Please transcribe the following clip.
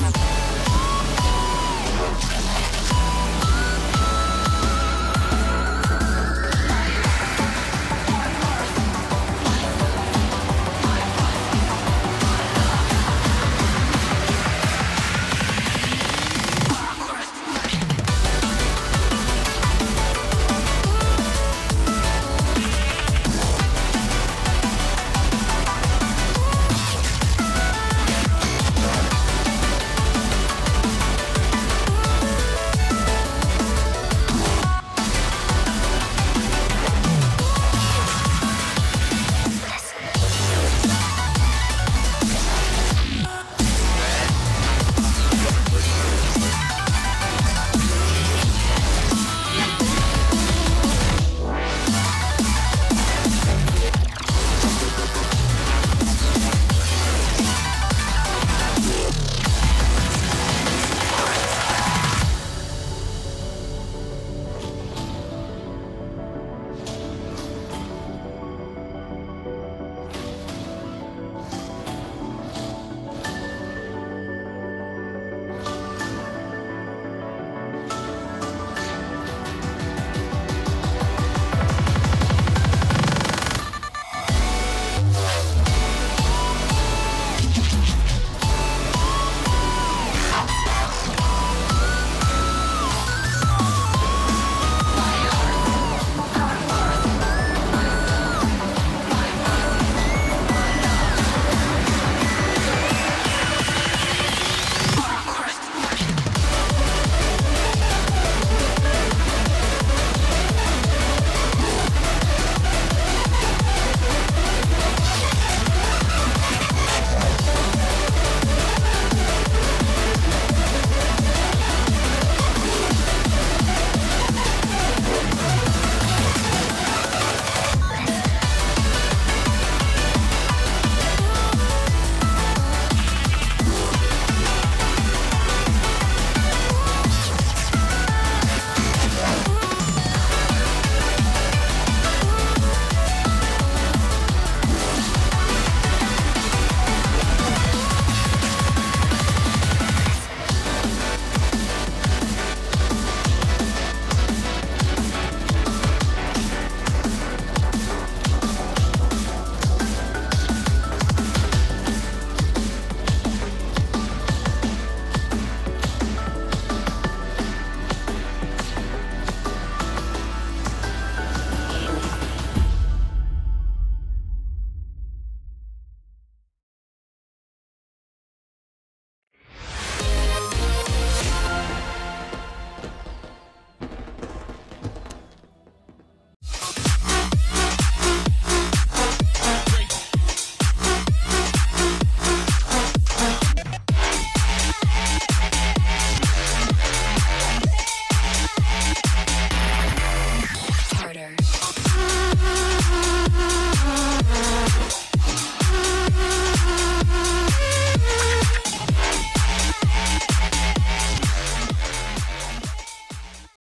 Podcast.